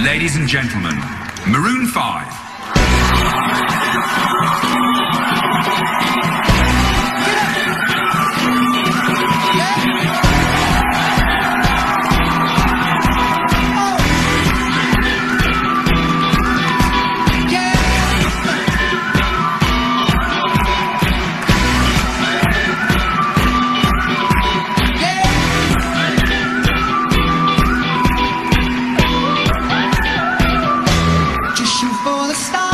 Ladies and gentlemen, Maroon 5. reaching for the stars.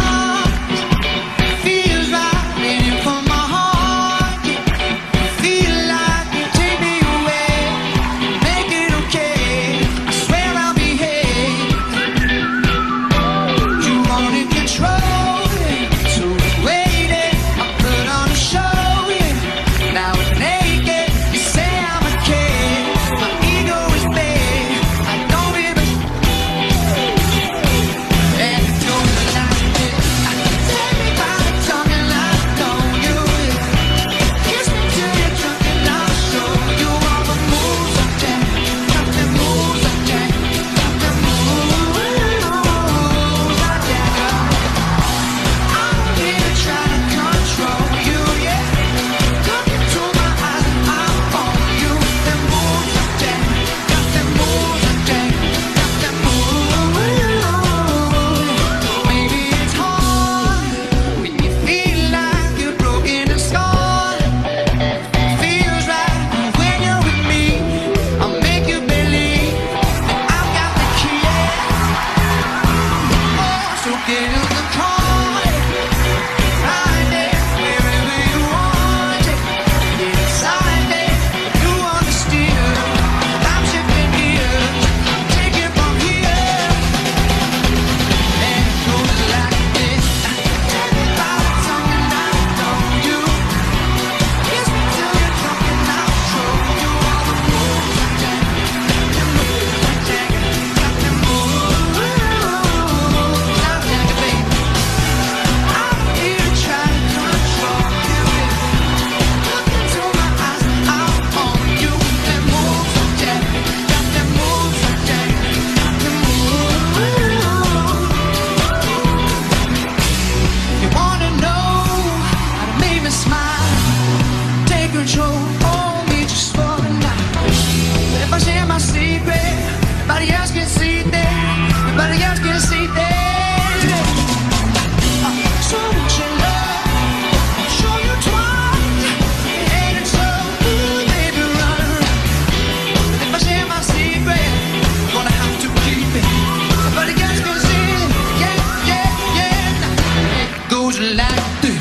like this.